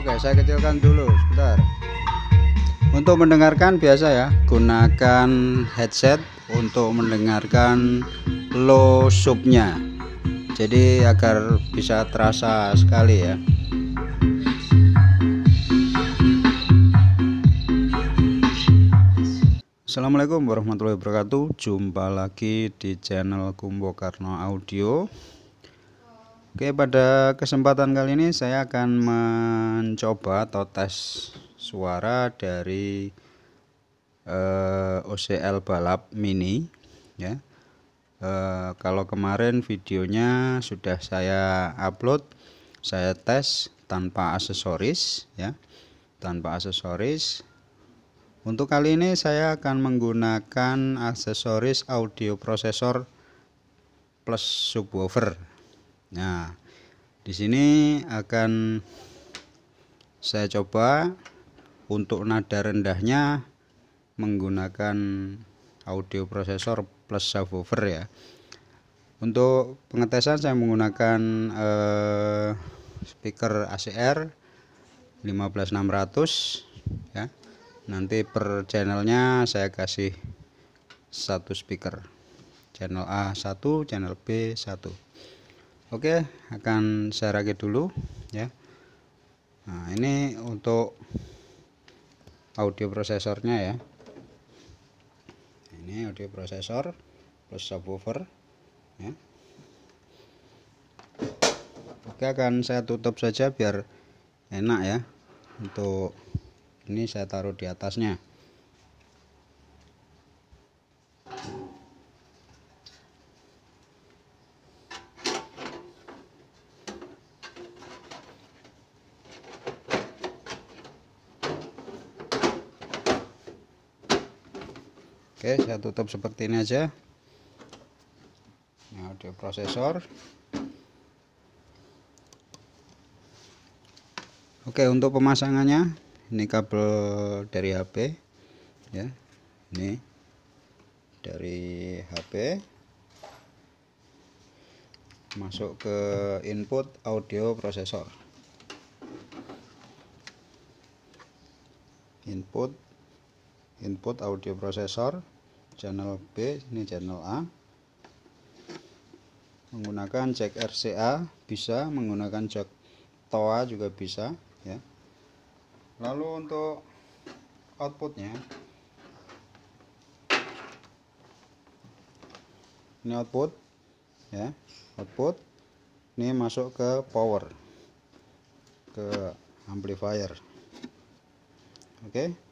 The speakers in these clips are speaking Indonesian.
Oke, saya kecilkan dulu sebentar. Untuk mendengarkan biasa ya, gunakan headset untuk mendengarkan low subnya. Jadi agar bisa terasa sekali ya. Assalamualaikum warahmatullahi wabarakatuh Jumpa lagi di channel Kumbo Karno Audio Oke pada kesempatan kali ini saya akan mencoba atau tes suara dari eh, OCL balap mini ya. Uh, Kalau kemarin videonya sudah saya upload saya tes tanpa aksesoris ya. Tanpa aksesoris. Untuk kali ini saya akan menggunakan aksesoris audio prosesor plus subwoofer. Nah, di sini akan saya coba untuk nada rendahnya menggunakan audio prosesor plus subwoofer ya. Untuk pengetesan saya menggunakan eh, speaker ACR 15600 ya. Nanti per channelnya saya kasih satu speaker. Channel A 1 channel B 1 oke akan saya rakit dulu ya. Nah ini untuk audio prosesornya ya. Ini audio prosesor plus subwoofer ya. Oke akan saya tutup saja biar enak ya. Untuk ini saya taruh di atasnya Saya tutup seperti ini aja. Ini audio prosesor. Oke untuk pemasangannya ini kabel dari HP ya. Ini dari HP masuk ke input audio prosesor. Input input audio prosesor channel B ini channel A. Menggunakan jack RCA bisa menggunakan jack TOA juga bisa ya. Lalu untuk outputnya. Ini output ya output. Ini masuk ke power ke amplifier. Oke. okay.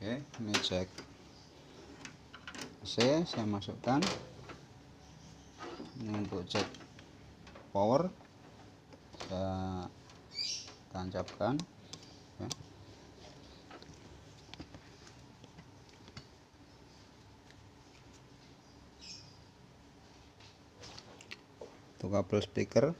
Oke ini cek. C saya masukkan. Ini untuk cek power. Saya tancapkan. Ya. untuk kabel speaker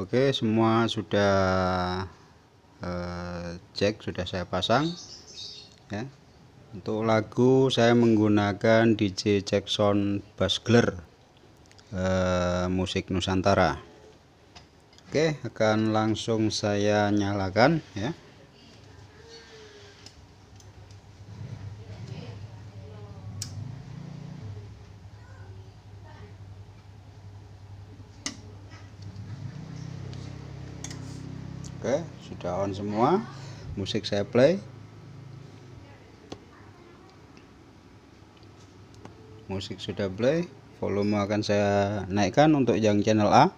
Oke semua sudah eh, sudah saya pasang ya. Untuk lagu saya menggunakan DJ Jackson Bassgler eh, musik Nusantara. Oke akan langsung saya nyalakan ya Oke sudah on semua musik saya play musik sudah play volume akan saya naikkan untuk yang channel A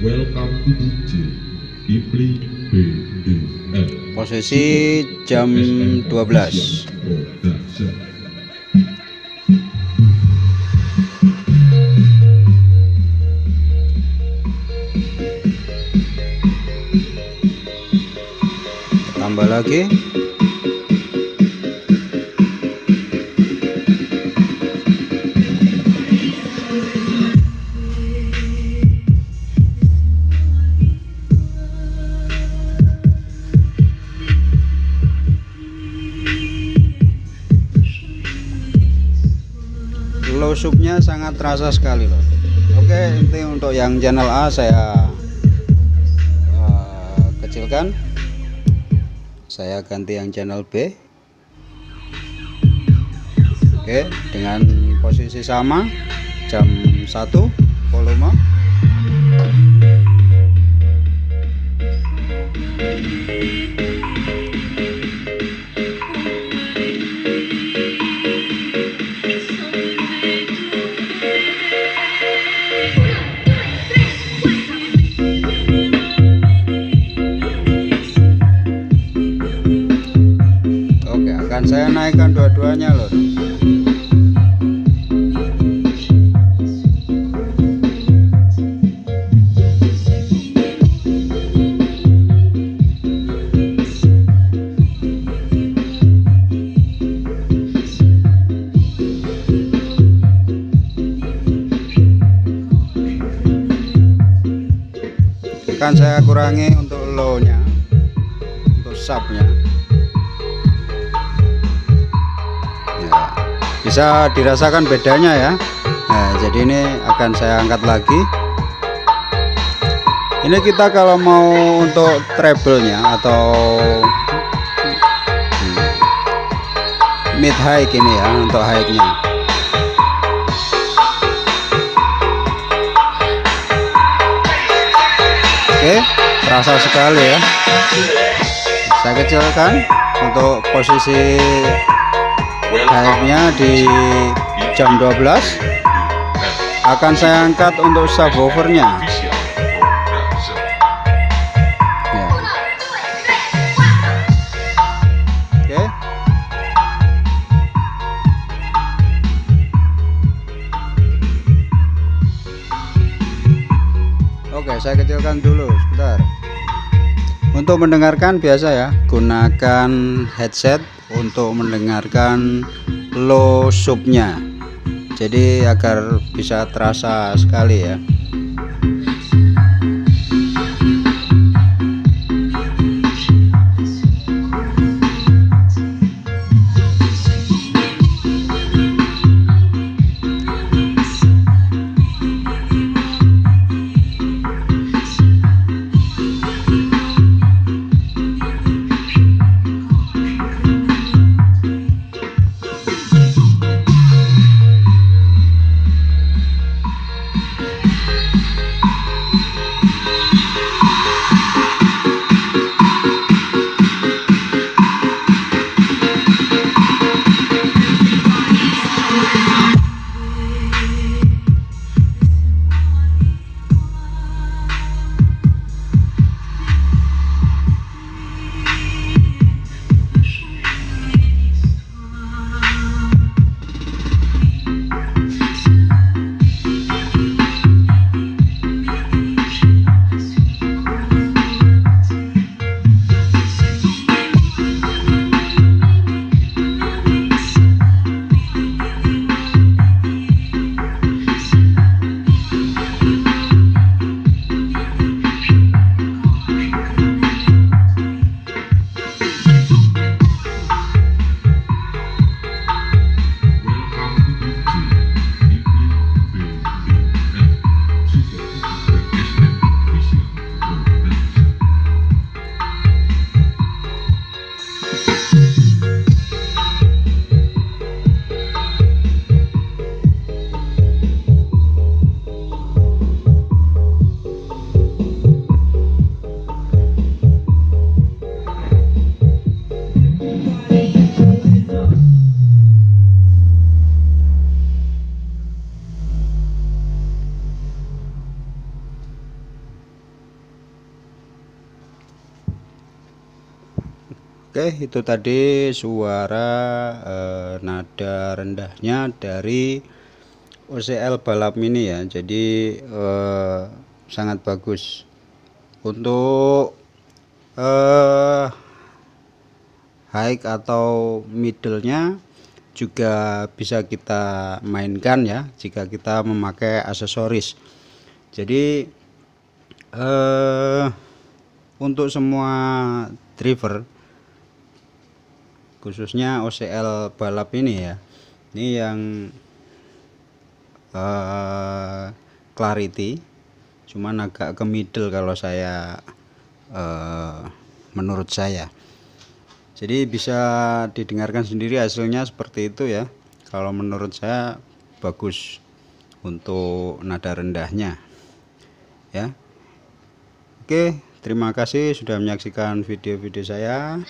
welcome to DJ Kipli BDR posisi jam 12 lagi. Low subnya sangat terasa sekali loh oke ini untuk yang channel A saya uh, kecilkan saya ganti yang channel B. Oke dengan posisi sama jam 1 volume kurangi untuk low nya untuk subnya. Ya, bisa dirasakan bedanya ya. Nah, jadi ini akan saya angkat lagi. Ini kita kalau mau untuk treble nya atau hmm, mid high ini ya untuk high nya terasa sekali ya. Saya kecilkan untuk posisi high-nya di jam 12. Akan saya angkat untuk subwoofernya. Ya. Oke. Oke, saya kecilkan dulu sebentar. Untuk mendengarkan biasa ya, gunakan headset untuk mendengarkan low subnya. Jadi agar bisa terasa sekali ya. Oke, itu tadi suara eh, nada rendahnya dari OCL balap mini ya. Jadi eh, sangat bagus. Untuk eh high atau middle-nya juga bisa kita mainkan ya jika kita memakai aksesoris. Jadi eh untuk semua driver khususnya OCL balap ini ya. Ini yang uh, clarity. Cuman agak ke middle kalau saya uh, menurut saya. Jadi bisa didengarkan sendiri hasilnya seperti itu ya. Kalau menurut saya bagus untuk nada rendahnya. Ya. Oke terima kasih sudah menyaksikan video-video saya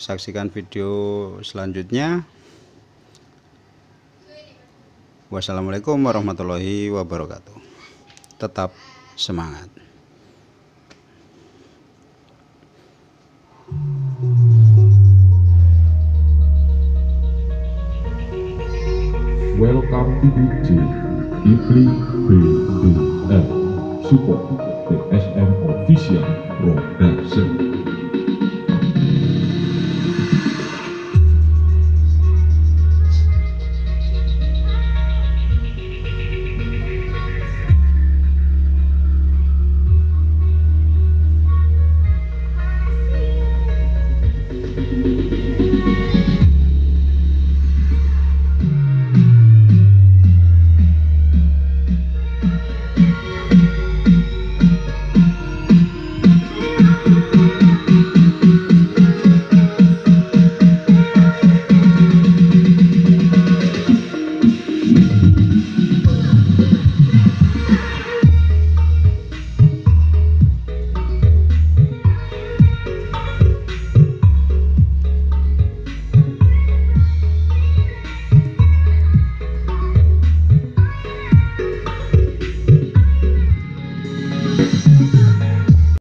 saksikan video selanjutnya. Wassalamualaikum warahmatullahi wabarakatuh. Tetap semangat. Welcome to DJ Ibli BBL Support TSM Official Production